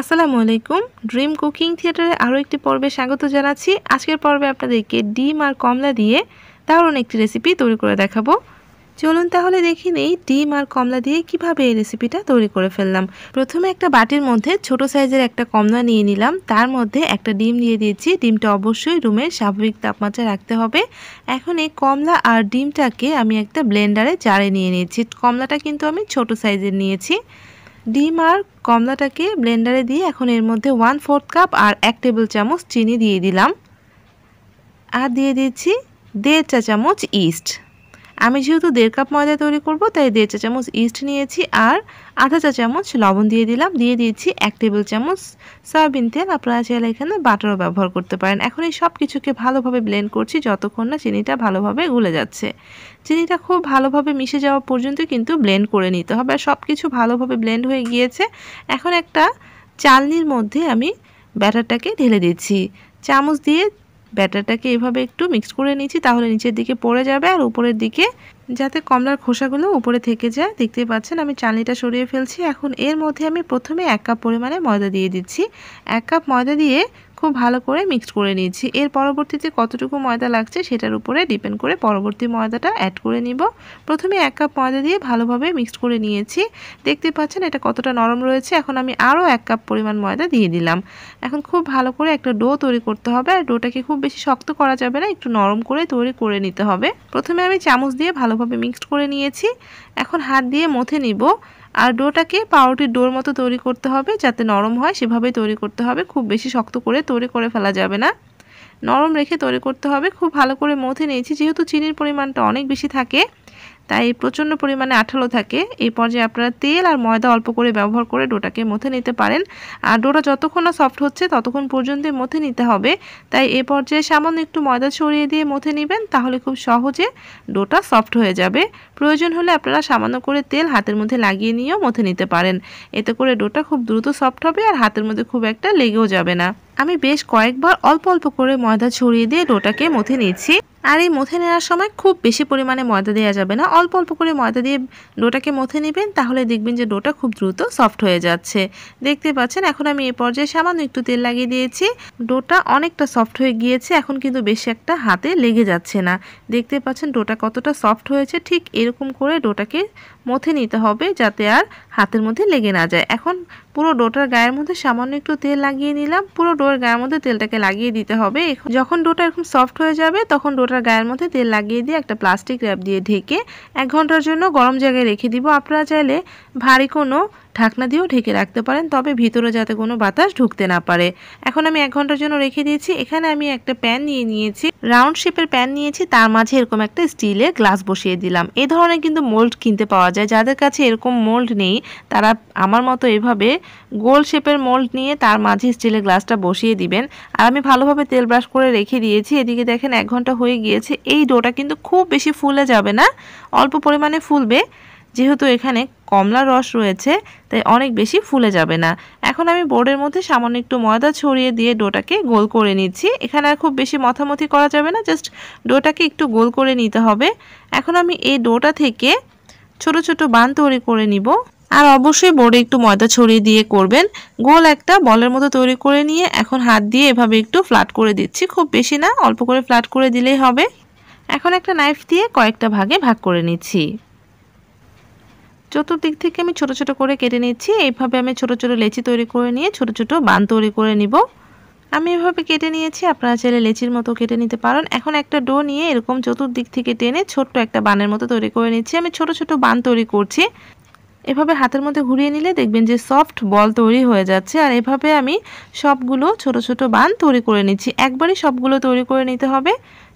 আসসালামু আলাইকুম। Dream cooking থিয়েটারে আরও একটি পর্বে স্বাগত জানাচ্ছি। আজকের পর্বে আপনাদেরকে ডিম আর কমলা দিয়ে দারুণ একটি রেসিপি তৈরি করে দেখাবো। চলুন তাহলে দেখি নেই ডিম আর কমলা দিয়ে কীভাবে এই রেসিপিটা তৈরি করে ফেললাম। প্রথমে একটা বাটির মধ্যে ছোট সাইজের একটা কমলা নিয়ে নিলাম। তার মধ্যে একটা ডিম দিয়ে দিয়েছি। ডিমটা অবশ্যই রুমের স্বাভাবিক তাপমাত্রায় রাখতে হবে। এখন এই কমলা আর ডিমটাকে আমি একটা ব্লেন্ডারে জারে নিয়ে নিয়েছি। কমলাটা কিন্তু আমি ছোট সাইজের নিয়েছি। ডিম আর কমলাটাকে ব্লেন্ডারে দিয়ে এখন এর মধ্যে ওয়ান ফোর্থ কাপ আর এক টেবিল চামচ চিনি দিয়ে দিলাম। আর দিয়ে দিচ্ছি দেড় চা চামচ ইস্ট। আমি যেহেতু দেড় কাপ ময়দা তৈরি করব, তাই দেড় চা চামচ ইস্ট নিয়েছি আর আধা চা চামচ লবণ দিয়ে দিলাম। দিয়ে দিয়েছি এক টেবিল চামচ সয়াবিন তেল। আপনারা চাইলে এখানে বাটারও ব্যবহার করতে পারেন। এখন এই সব কিছুকে ভালোভাবে ব্লেন্ড করছি যতক্ষণ না চিনিটা ভালোভাবে গুলে যাচ্ছে। চিনিটা খুব ভালোভাবে মিশে যাওয়া পর্যন্ত কিন্তু ব্লেন্ড করে নিতে হবে। আর সব কিছু ভালোভাবে ব্লেন্ড হয়ে গিয়েছে। এখন একটা চালনির মধ্যে আমি ব্যাটারটাকে ঢেলে দিচ্ছি। চামচ দিয়ে ব্যাটারটাকে এভাবে একটু মিক্স করে নিচ্ছি তাহলে নিচের দিকে পড়ে যাবে আর উপরের দিকে যাতে কমলার খোসাগুলো উপরে থেকে যায়। দেখতে পাচ্ছেন, আমি চালনিটা সরিয়ে ফেলছি। এখন এর মধ্যে আমি প্রথমে এক কাপ পরিমাণে ময়দা দিয়ে দিচ্ছি। এক কাপ ময়দা দিয়ে খুব ভালো করে মিক্সড করে নিয়েছি। এর পরবর্তীতে কতটুকু ময়দা লাগছে সেটার উপরে ডিপেন্ড করে পরবর্তী ময়দাটা অ্যাড করে নিব। প্রথমে এক কাপ ময়দা দিয়ে ভালোভাবে মিক্সড করে নিয়েছি। দেখতে পাচ্ছেন এটা কতটা নরম রয়েছে। এখন আমি আরও এক কাপ পরিমাণ ময়দা দিয়ে দিলাম। এখন খুব ভালো করে একটা ডো তৈরি করতে হবে। আর ডোটাকে খুব বেশি শক্ত করা যাবে না, একটু নরম করে তৈরি করে নিতে হবে। প্রথমে আমি চামচ দিয়ে ভালোভাবে মিক্সড করে নিয়েছি। এখন হাত দিয়ে মথে নিব। আর ডোটাকে পাউরুটির ডোর মতো তৈরি করতে হবে যাতে নরম হয়। সেভাবে তৈরি করতে হবে। খুব বেশি শক্ত করে তৈরি করে ফেলা যাবে না। নরম রেখে তৈরি করতে হবে। খুব ভালো করে মথে নিয়েছি। যেহেতু চিনির পরিমাণটা অনেক বেশি থাকে তাই প্রচণ্ড পরিমাণে আঠালো থাকে। এই পর্যায়ে আপনারা তেল আর ময়দা অল্প করে ব্যবহার করে ডোটাকে মথে নিতে পারেন। আর ডোটা যতক্ষণ না সফট হচ্ছে, ততক্ষণ পর্যন্ত মথে নিতে হবে। তাই এ পর্যায়ে সামান্য একটু ময়দা ছড়িয়ে দিয়ে মথে নেবেন, তাহলে খুব সহজে ডোটা সফট হয়ে যাবে। প্রয়োজন হলে আপনারা সামান্য করে তেল হাতের মধ্যে লাগিয়ে নিয়েও মথে নিতে পারেন। এতে করে ডোটা খুব দ্রুত সফট হবে আর হাতের মধ্যে খুব একটা লেগেও যাবে না। আমি বেশ কয়েকবার অল্প অল্প করে ময়দা ছড়িয়ে দিয়ে ডোটাকে মথে নিচ্ছি আর এই মথে নেওয়ার সময় খুব বেশি পরিমাণে ময়দা দেওয়া যাবে না। অল্প অল্প করে ময়দা দিয়ে ডোটাকে মথে নেবেন, তাহলে দেখবেন যে ডোটা খুব দ্রুত সফট হয়ে যাচ্ছে। দেখতে পাচ্ছেন, এখন আমি এই পর্যায়ে সামান্য একটু তেল লাগিয়ে দিয়েছি। ডোটা অনেকটা সফট হয়ে গিয়েছে, এখন কিন্তু বেশি একটা হাতে লেগে যাচ্ছে না। দেখতে পাচ্ছেন, ডোটা কতটা সফট হয়েছে, ঠিক এরকম করে ডোটাকে মথে নিতে হবে যাতে আর হাতের মধ্যে লেগে না যায়। এখন পুরো ডোটার গায়ের মধ্যে সামান্য একটু তেল লাগিয়ে নিলাম। পুরো ডোর গায়ের মধ্যে তেলটাকে লাগিয়ে দিতে হবে। যখন ডোটা এরকম সফট হয়ে যাবে, তখন ডোটার গায়ের মধ্যে তেল লাগিয়ে দিয়ে একটা প্লাস্টিক র্যাপ দিয়ে ঢেকে এক ঘণ্টার জন্য গরম জায়গায় রেখে দিব। আপনারা চাইলে ভারী কোনো ঢাকনা দিয়েও ঢেকে রাখতে পারেন, তবে ভিতরে যাতে কোনো বাতাস ঢুকতে না পারে। এখন আমি এক ঘণ্টার জন্য রেখে দিয়েছি। এখানে আমি একটা প্যান নিয়ে নিয়েছি। রাউন্ড শেপের প্যান নিয়েছি। তার মাঝে এরকম একটা স্টিলের গ্লাস বসিয়ে দিলাম। এই ধরনের কিন্তু মোল্ড কিনতে পাওয়া যায়। যাদের কাছে এরকম মোল্ড নেই, তারা আমার মতো এভাবে গোল শেপের মোল্ড নিয়ে তার মাঝে স্টিলের গ্লাসটা বসিয়ে দিবেন। আর আমি ভালোভাবে তেল ব্রাশ করে রেখে দিয়েছি। এদিকে দেখেন এক ঘণ্টা হয়ে গিয়েছে। এই ডোটা কিন্তু খুব বেশি ফুলে যাবে না। অল্প পরিমাণে ফুলবে। যেহেতু এখানে কমলা রস রয়েছে, তাই অনেক বেশি ফুলে যাবে না। এখন আমি বোর্ডের মধ্যে সামান্য একটু ময়দা ছড়িয়ে দিয়ে ডোটাকে গোল করে নিচ্ছি। এখানে আর খুব বেশি মথামথি করা যাবে না, জাস্ট ডোটাকে একটু গোল করে নিতে হবে। এখন আমি এই ডোটা থেকে ছোট ছোট বান তৈরি করে নিব। আর অবশ্যই বোর্ডে একটু ময়দা ছড়িয়ে দিয়ে করবেন। গোল একটা বলের মতো তৈরি করে নিয়ে এখন হাত দিয়ে এভাবে একটু ফ্ল্যাট করে দিচ্ছি। খুব বেশি না, অল্প করে ফ্ল্যাট করে দিলেই হবে। এখন একটা নাইফ দিয়ে কয়েকটা ভাগে ভাগ করে নিচ্ছি। চতুর্দিক থেকে আমি ছোট ছোট করে কেটে নিচ্ছি। এইভাবে আমি ছোট ছোট লেচি তৈরি করে নিয়ে ছোট ছোট বান তৈরি করে নিব। আমি এভাবে কেটে নিয়েছি। আপনারা চাইলে লেচির মতো কেটে নিতে পারেন। এখন একটা ডো নিয়ে এরকম চতুর্দিক থেকে টেনে ছোট্ট একটা বানের মতো তৈরি করে নিচ্ছি। আমি ছোট ছোট বান তৈরি করছি। এভাবে হাতের মধ্যে ঘুরিয়ে নিলে দেখবেন যে সফট বল তৈরি হয়ে যাচ্ছে। আর এভাবে আমি সবগুলো ছোট ছোট বান তৈরি করে নিচ্ছি। একবারই সবগুলো তৈরি করে নিতে হবে।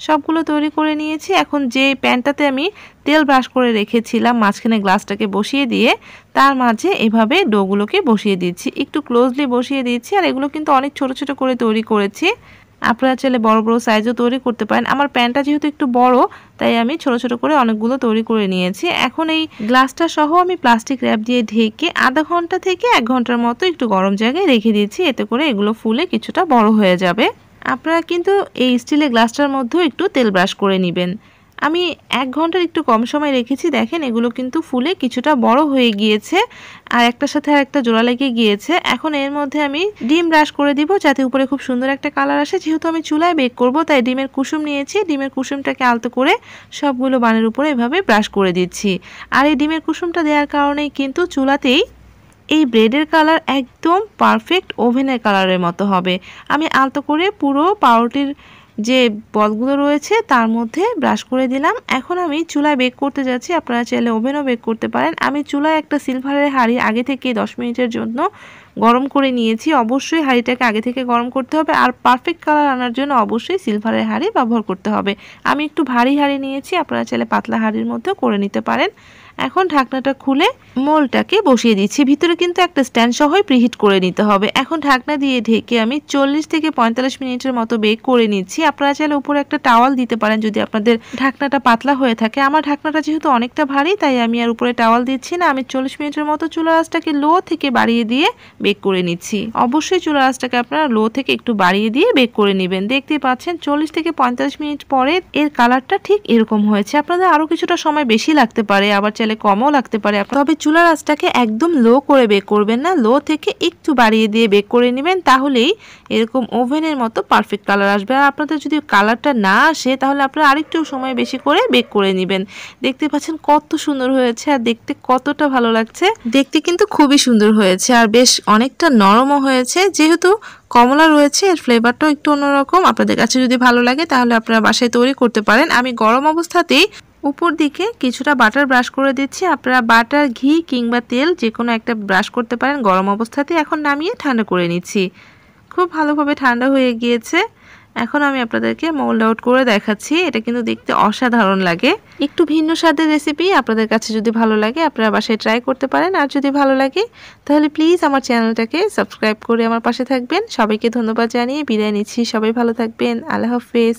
সবগুলো তৈরি করে নিয়েছি। এখন যে প্যানটাতে আমি তেল ব্রাশ করে রেখেছিলাম, মাঝখানে গ্লাসটাকে বসিয়ে দিয়ে, তার মাঝে এভাবে ডোগুলোকে বসিয়ে দিচ্ছি। একটু ক্লোজলি বসিয়ে দিচ্ছি। আর এগুলো কিন্তু অনেক ছোট ছোট করে তৈরি করেছি। আপনারা চাইলে বড় বড় সাইজও তৈরি করতে পারেন। আমার প্যান্টটা যেহেতু একটু বড়, তাই আমি ছোট ছোট করে অনেকগুলো তৈরি করে নিয়েছি। এখন এই গ্লাসটা সহ আমি প্লাস্টিক র্যাপ দিয়ে ঢেকে আধা ঘণ্টা থেকে এক ঘণ্টার মতো একটু গরম জায়গায় রেখে দিয়েছি। এতে করে এগুলো ফুলে কিছুটা বড় হয়ে যাবে। আপনারা কিন্তু এই স্টিলের গ্লাসটার মধ্যেও একটু তেল ব্রাশ করে নেবেন। আমি এক ঘণ্টার একটু কম সময় রেখেছি। দেখেন, এগুলো কিন্তু ফুলে কিছুটা বড় হয়ে গিয়েছে আর একটার সাথে আর একটা জোড়া লেগে গিয়েছে। এখন এর মধ্যে আমি ডিম ব্রাশ করে দিব যাতে উপরে খুব সুন্দর একটা কালার আসে। যেহেতু আমি চুলায় বেক করব, তাই ডিমের কুসুম নিয়েছি। ডিমের কুসুমটাকে আলতো করে সবগুলো বানের উপরে এভাবে ব্রাশ করে দিচ্ছি। আর এই ডিমের কুসুমটা দেওয়ার কারণেই কিন্তু চুলাতেই এই ব্রেডের কালার একদম পারফেক্ট ওভেনের কালারের মতো হবে। আমি আলতো করে পুরো পাউরুটির যে বলগুলো রয়েছে তার মধ্যে ব্রাশ করে দিলাম। এখন আমি চুলায় বেক করতে যাচ্ছি। আপনারা চাইলে ওভেনও বেক করতে পারেন। আমি চুলায় একটা সিলভারের হাঁড়ি আগে থেকে দশ মিনিটের জন্য গরম করে নিয়েছি। অবশ্যই হাঁড়িটাকে আগে থেকে গরম করতে হবে আর পারফেক্ট কালার আনার জন্য অবশ্যই সিলভারের হাঁড়ি ব্যবহার করতে হবে। আমি একটু ভারী হাঁড়ি নিয়েছি। আপনারা চাইলে পাতলা হাঁড়ির মধ্যেও করে নিতে পারেন। এখন ঢাকনাটা খুলে মোলটাকে বসিয়ে দিচ্ছি। ভিতরে কিন্তু একটা স্ট্যান্ড সহই প্রিহিট করে নিতে হবে। এখন ঢাকনা দিয়ে ঢেকে আমি চল্লিশ থেকে পঁয়তাল্লিশ মিনিটের মতো বেক করে নিচ্ছি। আপনারা চাইলে উপরে একটা টাওয়াল দিতে পারেন যদি আপনাদের ঢাকনাটা পাতলা হয়ে থাকে। আমার ঢাকনাটা যেহেতু অনেকটা ভারী, তাই আমি আর উপরে টাওয়াল দিচ্ছি না। আমি চল্লিশ মিনিটের মতো চুলা লো থেকে বাড়িয়ে দিয়ে বেক করে নিচ্ছি। অবশ্যই চুলা আঁচটাকে আপনারা লো থেকে একটু বাড়িয়ে দিয়ে বেক করে নেবেন। দেখতে পাচ্ছেন চল্লিশ থেকে পঁয়তাল্লিশ মিনিট পরে এর কালারটা ঠিক এরকম হয়েছে। আপনাদের আরও কিছুটা সময় বেশি লাগতে পারে। আবার চাইলে কমও লাগতে পারে তবে চুলার আঁচটাকে একদম লো করে বেক করবেন না, লো থেকে একটু বাড়িয়ে দিয়ে বেক করে নেবেন, তাহলেই এরকম ওভেনের মতো পারফেক্ট কালার আসবে। আর আপনাদের যদি কালারটা না আসে, তাহলে আপনারা আরেকটু সময় বেশি করে বেক করে নেবেন। দেখতে পাচ্ছেন কত সুন্দর হয়েছে আর দেখতে কতটা ভালো লাগছে। দেখতে কিন্তু খুবই সুন্দর হয়েছে আর বেশ অনেকটা নরমও হয়েছে। যেহেতু কমলা রয়েছে, এর ফ্লেভারটাও একটু অন্যরকম। আপনাদের কাছে যদি ভালো লাগে, তাহলে আপনারা বাসায় তৈরি করতে পারেন। আমি গরম অবস্থাতেই উপর দিকে কিছুটা বাটার ব্রাশ করে দিচ্ছি। আপনারা বাটার, ঘি কিংবা তেল যে কোনো একটা ব্রাশ করতে পারেন। গরম অবস্থাতে এখন নামিয়ে ঠান্ডা করে নিচ্ছি। খুব ভালোভাবে ঠান্ডা হয়ে গিয়েছে। এখন আমি আপনাদেরকে মোল্ড আউট করে দেখাচ্ছি। এটা কিন্তু দেখতে অসাধারণ লাগে। একটু ভিন্ন স্বাদের রেসিপি আপনাদের কাছে যদি ভালো লাগে, আপনারা বাসায় ট্রাই করতে পারেন। আর যদি ভালো লাগে, তাহলে প্লিজ আমার চ্যানেলটাকে সাবস্ক্রাইব করে আমার পাশে থাকবেন। সবাইকে ধন্যবাদ জানিয়ে বিদায় নিচ্ছি। সবাই ভালো থাকবেন। আল্লাহ হাফেজ।